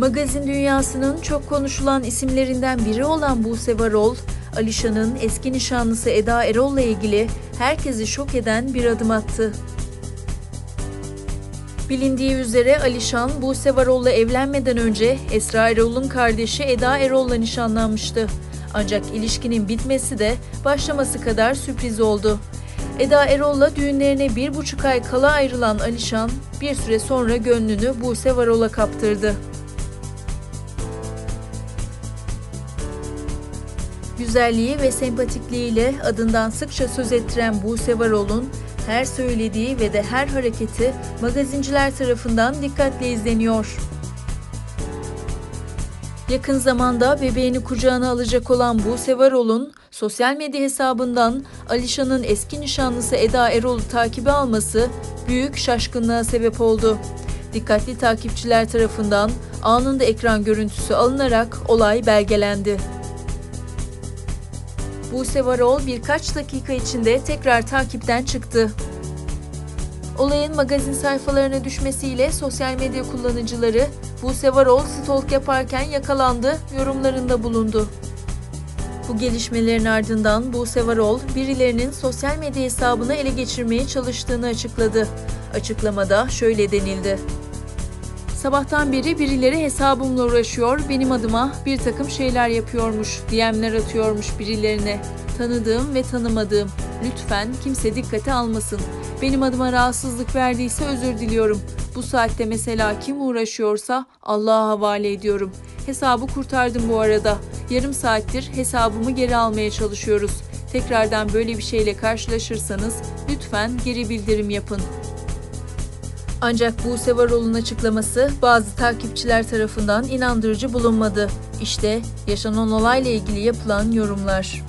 Magazin dünyasının çok konuşulan isimlerinden biri olan Buse Varol, Alişan'ın eski nişanlısı Eda Erol'la ilgili herkesi şok eden bir adım attı. Bilindiği üzere Alişan, Buse Varol'la evlenmeden önce Esra Erol'un kardeşi Eda Erol'la nişanlanmıştı. Ancak ilişkinin bitmesi de başlaması kadar sürpriz oldu. Eda Erol'la düğünlerine bir buçuk ay kala ayrılan Alişan, bir süre sonra gönlünü Buse Varol'a kaptırdı. Güzelliği ve sempatikliğiyle adından sıkça söz ettiren Buse Varol'un her söylediği ve de her hareketi magazinciler tarafından dikkatle izleniyor. Yakın zamanda bebeğini kucağına alacak olan Buse Varol'un sosyal medya hesabından Alişan'ın eski nişanlısı Eda Erol'u takibe alması büyük şaşkınlığa sebep oldu. Dikkatli takipçiler tarafından anında ekran görüntüsü alınarak olay belgelendi. Buse Varol birkaç dakika içinde tekrar takipten çıktı. Olayın magazin sayfalarına düşmesiyle sosyal medya kullanıcıları Buse Varol stalk yaparken yakalandı yorumlarında bulundu. Bu gelişmelerin ardından Buse Varol birilerinin sosyal medya hesabını ele geçirmeye çalıştığını açıkladı. Açıklamada şöyle denildi. Sabahtan beri birileri hesabımla uğraşıyor, benim adıma bir takım şeyler yapıyormuş, DM'ler atıyormuş birilerine. Tanıdığım ve tanımadığım. Lütfen kimse dikkate almasın. Benim adıma rahatsızlık verdiyse özür diliyorum. Bu saatte mesela kim uğraşıyorsa Allah'a havale ediyorum. Hesabı kurtardım bu arada. Yarım saattir hesabımı geri almaya çalışıyoruz. Tekrardan böyle bir şeyle karşılaşırsanız lütfen geri bildirim yapın. Ancak Buse Varol'un açıklaması bazı takipçiler tarafından inandırıcı bulunmadı. İşte yaşanan olayla ilgili yapılan yorumlar.